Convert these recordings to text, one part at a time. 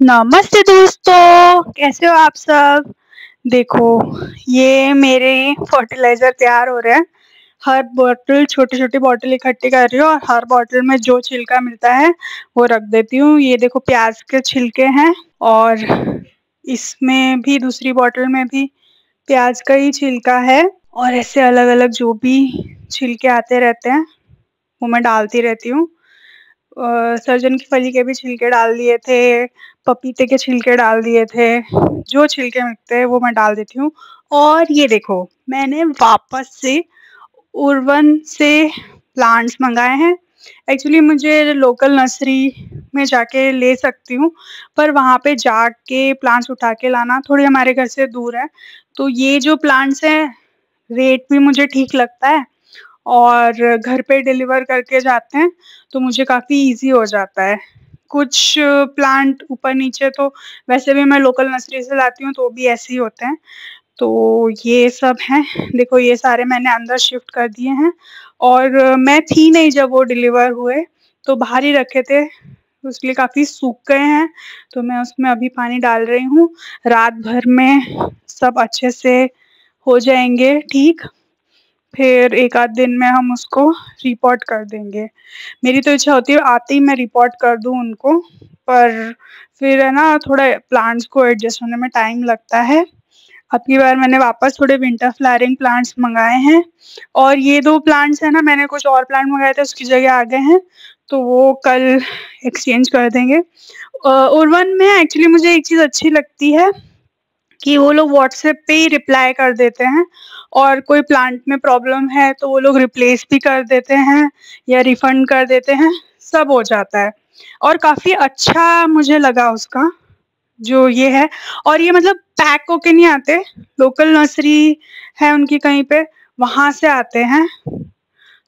नमस्ते दोस्तों, कैसे हो आप सब? देखो, ये मेरे फर्टिलाइज़र तैयार हो रहे हैं। हर बोतल छोटी छोटी बोतल इकट्ठी कर रही हूँ और हर बोतल में जो छिलका मिलता है, वो रख देती हूँ। ये देखो प्याज के छिलके हैं और इसमें भी, दूसरी बोतल में भी प्याज का ही छिलका है और ऐसे अलग अलग जो भी छिलके आते रहते हैं, वो मैं डालती रहती हूँ। सर्जन की फली के भी छिलके डाल दिए थे, पपीते के छिलके डाल दिए थे, जो छिलके मिलते हैं वो मैं डाल देती हूँ। और ये देखो, मैंने वापस से उर्वन से प्लांट्स मंगाए हैं। एक्चुअली मुझे लोकल नर्सरी में जाके ले सकती हूँ, पर वहाँ पे जाके प्लांट्स उठा के लाना थोड़ी हमारे घर से दूर है। तो ये जो प्लांट्स हैं रेट भी मुझे ठीक लगता है। और घर पे डिलीवर करके जाते हैं तो मुझे काफ़ी इजी हो जाता है। कुछ प्लांट ऊपर नीचे तो वैसे भी मैं लोकल नर्सरी से लाती हूँ तो भी ऐसे ही होते हैं। तो ये सब हैं। देखो, ये सारे मैंने अंदर शिफ्ट कर दिए हैं। और मैं थी नहीं जब वो डिलीवर हुए तो बाहर ही रखे थे। उसके लिए काफ़ी सूख गए हैं तो मैं उसमें अभी पानी डाल रही हूँ। रात भर में सब अच्छे से हो जाएँगे, ठीक? फिर एक आध दिन में हम उसको रिपोर्ट कर देंगे। मेरी तो इच्छा होती है आते ही मैं रिपोर्ट कर दूँ उनको, पर फिर है ना थोड़ा प्लांट्स को एडजस्ट होने में टाइम लगता है। अब की बार मैंने वापस थोड़े विंटर फ्लावरिंग प्लांट्स मंगाए हैं, और ये दो प्लांट्स है ना, मैंने कुछ और प्लांट मंगाए थे, उसकी जगह आ गए हैं तो वो कल एक्सचेंज कर देंगे। उर्वन में एक्चुअली मुझे एक चीज़ अच्छी लगती है कि वो लोग व्हाट्सएप पे ही रिप्लाई कर देते हैं और कोई प्लांट में प्रॉब्लम है तो वो लोग रिप्लेस भी कर देते हैं या रिफंड कर देते हैं, सब हो जाता है। और काफ़ी अच्छा मुझे लगा उसका, जो ये है। और ये मतलब पैक होके नहीं आते लोकल नर्सरी है उनकी कहीं पे, वहाँ से आते हैं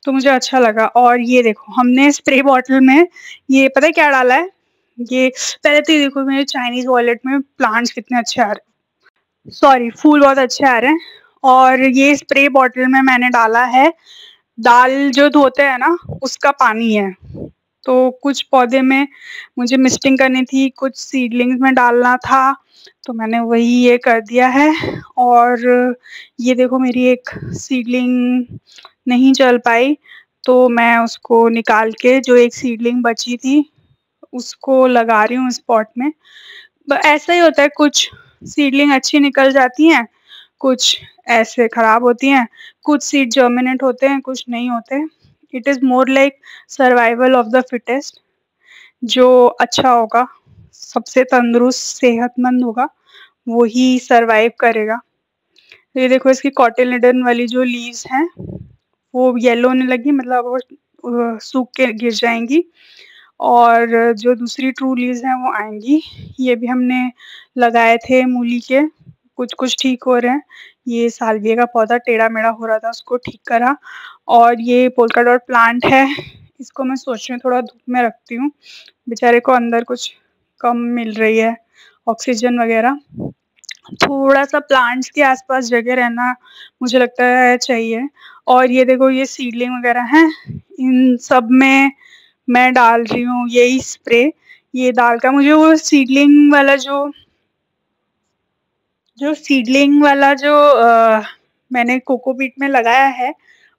तो मुझे अच्छा लगा। और ये देखो, हमने स्प्रे बॉटल में ये, पता है क्या डाला है? ये, पहले तो ये देखो, मेरे चाइनीज़ वॉलेट में प्लांट्स कितने अच्छे आ रहे सॉरी फूल बहुत अच्छे आ रहे हैं। और ये स्प्रे बॉटल में मैंने डाला है। दाल जो धोते हैं ना, उसका पानी है। तो कुछ पौधे में मुझे मिस्टिंग करनी थी, कुछ सीडलिंग्स में डालना था तो मैंने वही ये कर दिया है। और ये देखो, मेरी एक सीडलिंग नहीं चल पाई तो मैं उसको निकाल के जो एक सीडलिंग बची थी, उसको लगा रही हूँ इस पॉट में ऐसा ही होता है, कुछ सीडलिंग अच्छी निकल जाती हैं, कुछ ऐसे ख़राब होती हैं, कुछ सीड जर्मिनेट होते हैं, कुछ नहीं होते। It is more like survival of the fittest जो अच्छा होगा, सबसे तंदुरुस्त, सेहतमंद होगा वो ही सर्वाइव करेगा। ये देखो इसकी कॉटिलिडन वाली जो लीव्स हैं, वो येलो होने लगी मतलब वो, सूख के गिर जाएँगी। और जो दूसरी ट्रू लीव्स हैं वो आएँगी। ये भी हमने लगाए थे मूली के। कुछ कुछ ठीक हो रहे हैं। ये सालविया का पौधा टेढ़ा मेढ़ा हो रहा था, उसको ठीक करा। और ये पोलका डॉट प्लांट है। इसको मैं सोच रही हूँ, थोड़ा धूप में रखती हूँ। बेचारे को अंदर कुछ कम मिल रही है ऑक्सीजन वगैरह। थोड़ा सा प्लांट्स के आसपास जगह रहना मुझे लगता है चाहिए। और ये देखो, ये सीडलिंग वगैरह हैं। इन सब में मैं डाल रही हूँ यही स्प्रे ये डाल का मुझे वो सीडलिंग वाला जो जो सीडलिंग वाला जो आ, मैंने कोकोपीट में लगाया है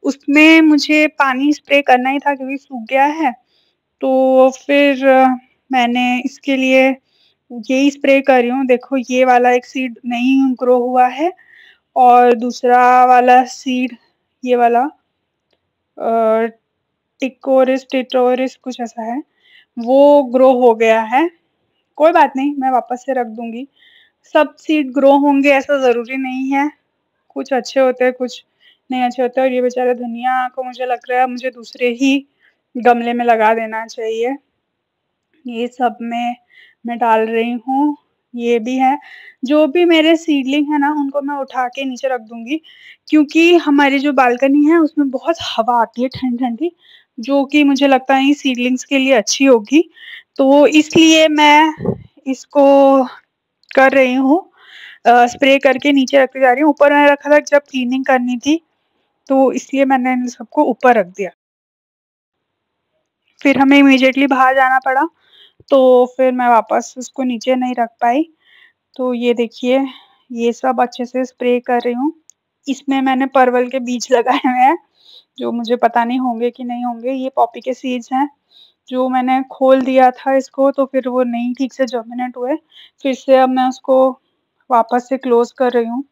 उसमें मुझे पानी स्प्रे करना ही था क्योंकि सूख गया है। तो फिर मैंने इसके लिए यही स्प्रे कर रही हूँ। देखो ये वाला एक सीड नहीं ग्रो हुआ है और दूसरा वाला सीड ये वाला टिकोरिस टिटोरिस कुछ ऐसा है, वो ग्रो हो गया है। कोई बात नहीं, मैं वापस से रख दूँगी। सब सीड ग्रो होंगे ऐसा ज़रूरी नहीं है। कुछ अच्छे होते हैं, कुछ नहीं अच्छे होते और ये बेचारे धनिया को मुझे लग रहा है मुझे दूसरे ही गमले में लगा देना चाहिए। ये सब में मैं डाल रही हूँ, ये भी है। जो भी मेरे सीडलिंग है ना, उनको मैं उठा के नीचे रख दूँगी, क्योंकि हमारी जो बालकनी है, उसमें बहुत हवा आती है ठंडी ठंडी जो कि मुझे लगता है सीडलिंग्स के लिए अच्छी होगी। तो इसलिए मैं इसको कर रही हूँ। स्प्रे करके नीचे रखते जा रही हूँ। ऊपर मैंने रखा था जब क्लीनिंग करनी थी तो इसलिए मैंने इन सबको ऊपर रख दिया। फिर हमें इमीडिएटली बाहर जाना पड़ा तो फिर मैं वापस उसको नीचे नहीं रख पाई। तो ये देखिए, ये सब अच्छे से स्प्रे कर रही हूँ। इसमें मैंने परवल के बीज लगाए हुए हैं। जो मुझे पता नहीं होंगे कि नहीं होंगे, ये पॉपी के सीड्स हैं। जो मैंने खोल दिया था इसको तो फिर वो नहीं ठीक से जर्मिनेट हुए। फिर से अब मैं उसको वापस से क्लोज कर रही हूँ।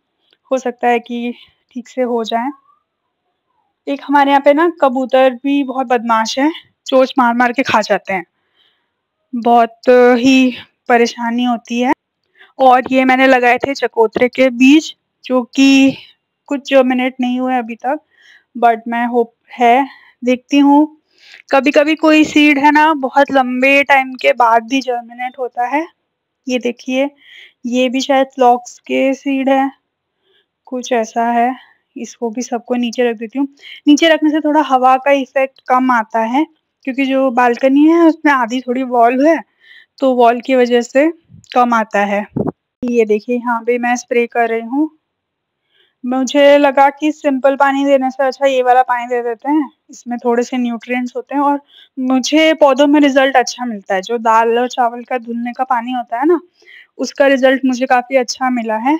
हो सकता है कि ठीक से हो जाए। एक हमारे यहाँ पे ना कबूतर भी बहुत बदमाश है, चोच मार मार के खा जाते हैं। बहुत ही परेशानी होती है। और ये मैंने लगाए थे चकोतरे के बीज, जो कि कुछ जर्मिनेट नहीं हुए अभी तक। बट मैं होप है, देखती हूँ। कभी कभी कोई सीड है ना, बहुत लंबे टाइम के बाद भी जर्मिनेट होता है। ये देखिए, ये भी शायद फ्लॉक्स के सीड है। कुछ ऐसा है, इसको भी सबको नीचे रख देती हूँ। नीचे रखने से थोड़ा हवा का इफ़ेक्ट कम आता है, क्योंकि जो बालकनी है, उसमें आधी थोड़ी वॉल है तो वॉल की वजह से कम आता है। ये देखिए, यहाँ पे मैं स्प्रे कर रही हूँ। मुझे लगा कि सिंपल पानी देने से अच्छा ये वाला पानी दे देते हैं। इसमें थोड़े से न्यूट्रिएंट्स होते हैं और मुझे पौधों में रिज़ल्ट अच्छा मिलता है। जो दाल और चावल का धुलने का पानी होता है ना, उसका रिज़ल्ट मुझे काफ़ी अच्छा मिला है।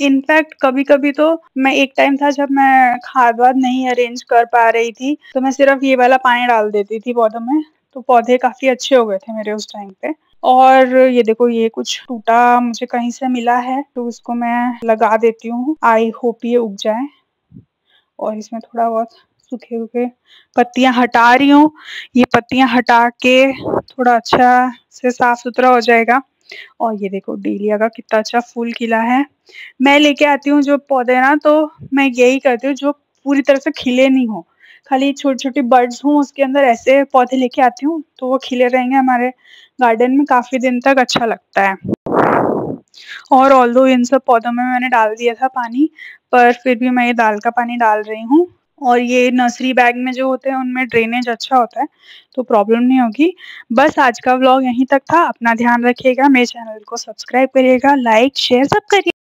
इनफैक्ट कभी कभी तो मैं, एक टाइम था जब मैं खाद वाद नहीं अरेंज कर पा रही थी तो मैं सिर्फ़ ये वाला पानी डाल देती थी पौधों में। तो पौधे काफ़ी अच्छे हो गए थे मेरे उस टाइम पे। और ये देखो, ये कुछ टूटा मुझे कहीं से मिला है तो उसको मैं लगा देती हूँ। आई होप ये उग जाए। और इसमें थोड़ा बहुत सूखे हुए पत्तियाँ हटा रही हूँ। ये पत्तियाँ हटा के थोड़ा अच्छा से साफ़ सुथरा हो जाएगा। और ये देखो, डीलिया का कितना अच्छा फूल खिला है। मैं लेके आती हूँ जो पौधे ना तो मैं यही करती हूँ, जो पूरी तरह से खिले नहीं हो। खाली छोटी छोटी बर्ड्स हूँ, उसके अंदर ऐसे पौधे लेके आती हूँ तो वो खिले रहेंगे हमारे गार्डन में काफ़ी दिन तक अच्छा लगता है। और ऑल दो इन सब पौधों में मैंने डाल दिया था पानी, पर फिर भी मैं ये दाल का पानी डाल रही हूँ, और ये नर्सरी बैग में जो होते हैं, उनमें ड्रेनेज अच्छा होता है तो प्रॉब्लम नहीं होगी। बस आज का व्लॉग यहीं तक था, अपना ध्यान रखिएगा, मेरे चैनल को सब्सक्राइब करिएगा लाइक शेयर सब करिए।